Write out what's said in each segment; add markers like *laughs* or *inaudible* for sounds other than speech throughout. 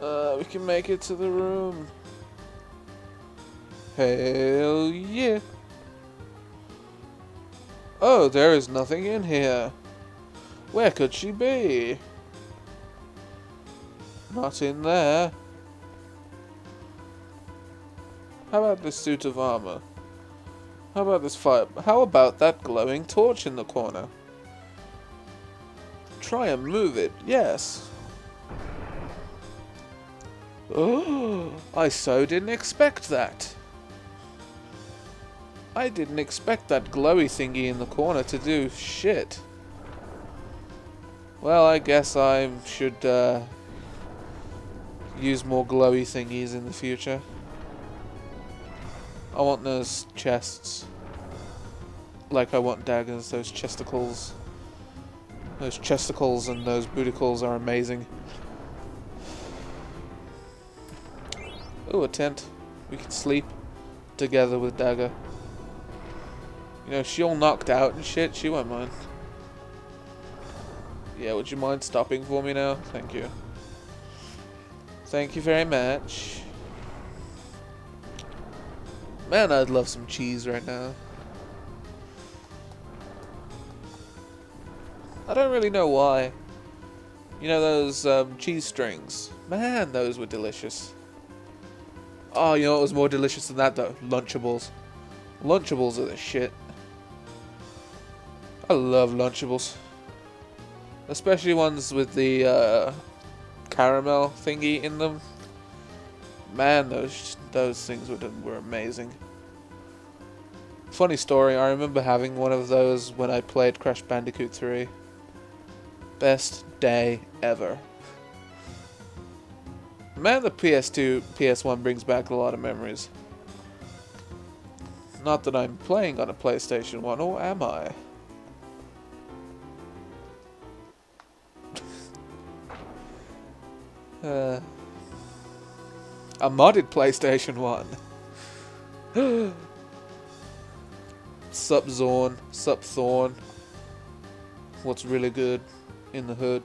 Uh, we can make it to the room. Hell yeah. Oh, there is nothing in here. Where could she be? Not in there. How about this suit of armor? How about this fire? How about that glowing torch in the corner? Try and move it, yes. Oh, I so didn't expect that. I didn't expect that glowy thingy in the corner to do shit. Well, I guess I should uh, use more glowy thingies in the future. I want those chests. Like I want daggers, those chesticles. Those chesticles and those booticles are amazing. A tent. We can sleep together with Dagger. You know, she all knocked out and shit, she won't mind. Yeah, would you mind stopping for me now? Thank you. Thank you very much. Man, I'd love some cheese right now. I don't really know why. You know those um, cheese strings? Man, those were delicious. Oh, you know what was more delicious than that though? Lunchables. Lunchables are the shit. I love Lunchables. Especially ones with the uh, caramel thingy in them. Man, those those things were, were amazing. Funny story, I remember having one of those when I played Crash Bandicoot 3. Best day ever. Man, the PS2, PS1 brings back a lot of memories. Not that I'm playing on a PlayStation 1, or am I? *laughs* uh, a modded PlayStation 1. *gasps* Sup Zorn, Sup Thorn. What's really good in the hood?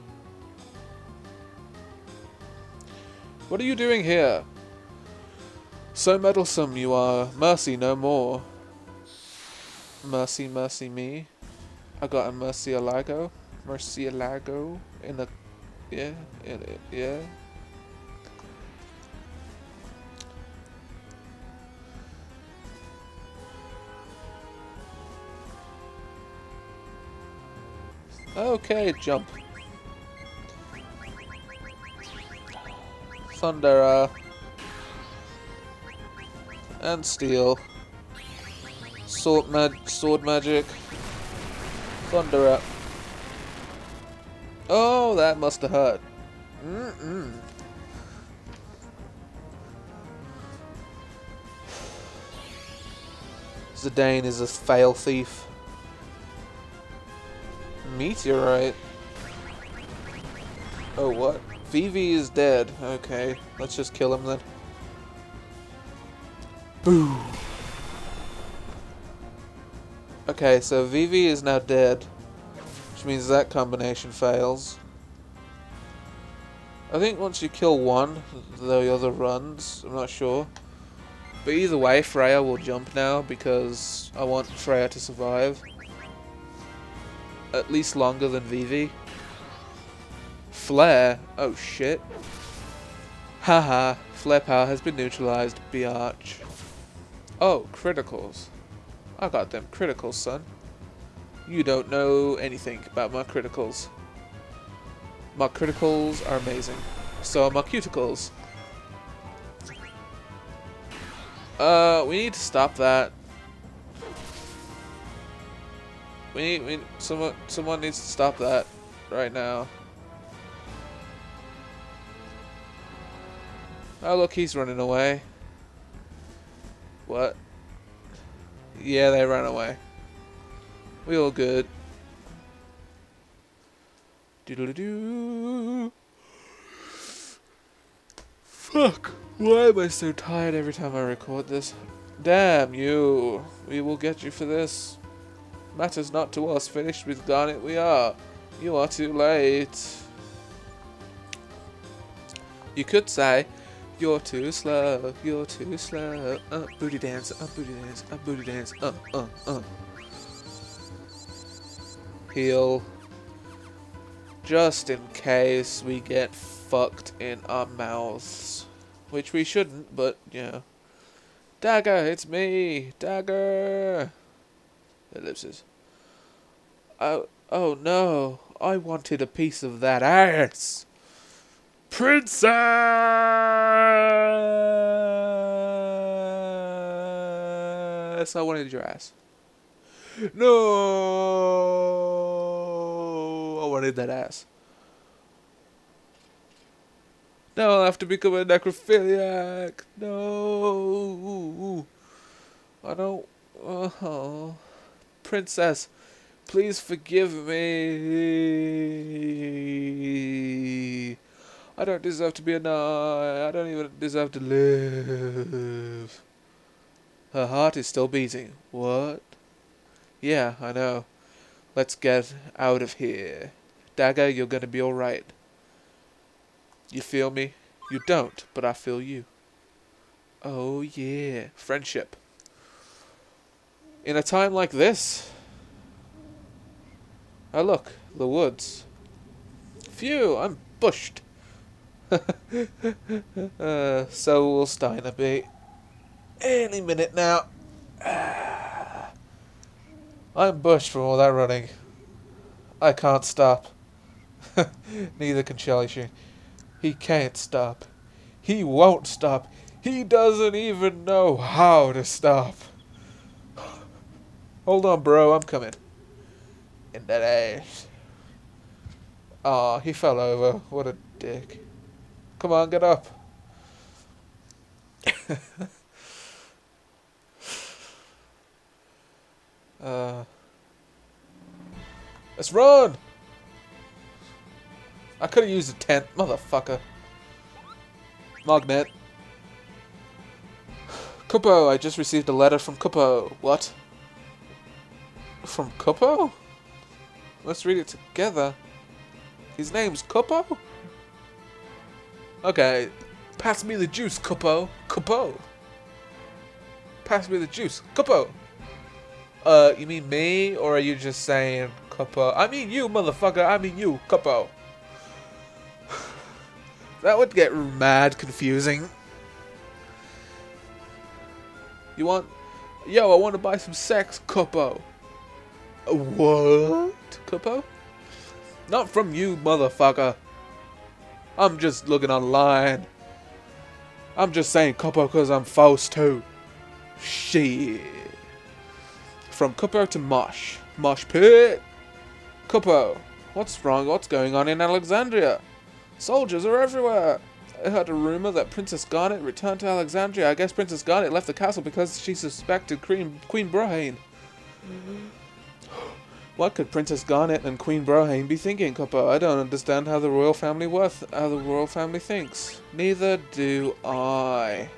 What are you doing here? So meddlesome you are, mercy no more. Mercy, mercy me. I got a. Mercy alago in the yeah, in it, yeah. Okay, jump. Thundera. And steel. Sword, mag sword magic. Thundera. Oh, that must have hurt. Mm-mm. Zidane is a fail thief. Meteorite. Oh, what? Vivi is dead. Okay, let's just kill him then. Boo! Okay, so Vivi is now dead. Which means that combination fails. I think once you kill one, the other runs. I'm not sure. But either way, Freya will jump now because I want Freya to survive at least longer than Vivi. Flare? Oh shit. Haha, flare power has been neutralized, biatch. Oh, criticals. I got them criticals, son. You don't know anything about my criticals. My criticals are amazing. So are my cuticles. Uh, we need to stop that. We need, we, someone, someone needs to stop that right now. Oh look, he's running away. What? Yeah, they ran away. We all good. Doodle doo. Fuck. Why am I so tired every time I record this? Damn you. We will get you for this. Matters not to us, finished with Garnet we are. You are too late. You could say, you're too slow, you're too slow. Uh, booty dance, uh, booty dance, uh, booty dance, uh, uh, uh. Heal. Just in case we get fucked in our mouths. Which we shouldn't, but, yeah. Dagger, it's me! Dagger! Ellipses. Oh, oh no. I wanted a piece of that ass! Princess! I wanted your ass. No! I wanted that ass. No, I'll have to become a necrophiliac. No. I don't. Oh. Princess, please forgive me. I don't deserve to be a knight. I don't even deserve to live. Her heart is still beating. What? Yeah, I know. Let's get out of here. Dagger, you're gonna be alright. You feel me? You don't, but I feel you. Oh yeah, friendship. In a time like this. Oh look, the woods. Phew, I'm bushed. *laughs* uh, so will Steiner be. Any minute now. *sighs* I'm bushed from all that running. I can't stop. *laughs* Neither can Charlie Sheen. He can't stop. He won't stop. He doesn't even know how to stop. *sighs* Hold on, bro. I'm coming. In that ass. Aw, oh, he fell over. What a dick. Come on, get up. *laughs* uh, let's run! I could have used a tent, motherfucker. Mognet. Kupo, I just received a letter from Kupo. What? From Kupo? Let's read it together. His name's Kupo? Okay. Pass me the juice, Kupo. Kupo. Pass me the juice. Kupo. Uh, you mean me? Or are you just saying Kupo? I mean you, motherfucker. I mean you, Kupo. *sighs* That would get mad confusing. You want... Yo, I want to buy some sex, Kupo. What? Kupo? Not from you, motherfucker. I'm just looking online. I'm just saying Kupo because I'm false too. Shit. From Kupo to Mosh. Mosh pit. Kupo. What's wrong? What's going on in Alexandria? Soldiers are everywhere. I heard a rumor that Princess Garnet returned to Alexandria. I guess Princess Garnet left the castle because she suspected Queen, Queen Brahne. Mm-hmm. What could Princess Garnet and Queen Brahne be thinking, Kupo? I don't understand how the royal family worth how the royal family thinks. Neither do I.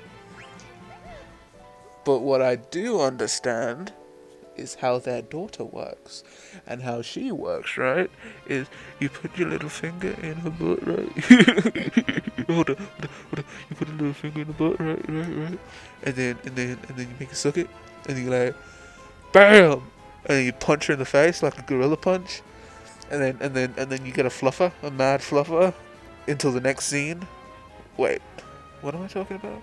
But what I do understand is how their daughter works. And how she works, right, is you put your little finger in her butt, right? *laughs* hold, on, hold, on, hold on, You put a little finger in the butt, right, right, right? And then, and then, and then you make a suck it. And you're like, BAM! And you punch her in the face like a gorilla punch. And then, and then, and then you get a fluffer, a mad fluffer, until the next scene. Wait, what am I talking about?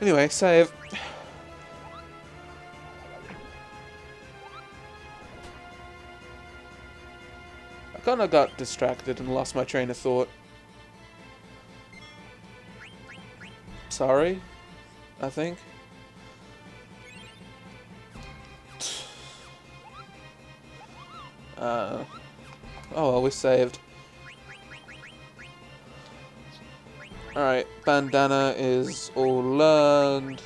Anyway, save. I kind of got distracted and lost my train of thought. Sorry, I think. Uh, oh well, we saved. Alright, bandana is all learned.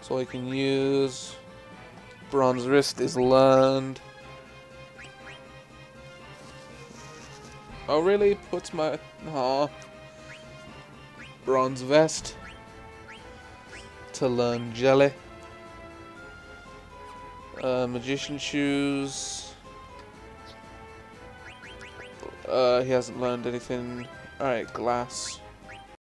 So we can use. Bronze wrist is learned. Oh, really? Puts my... Aw. Bronze vest. To learn jelly. Uh, magician shoes. Uh, he hasn't learned anything. Alright, glass.